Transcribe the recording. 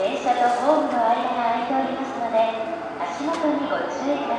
電車とホームの間が空いておりますので足元にご注意ください。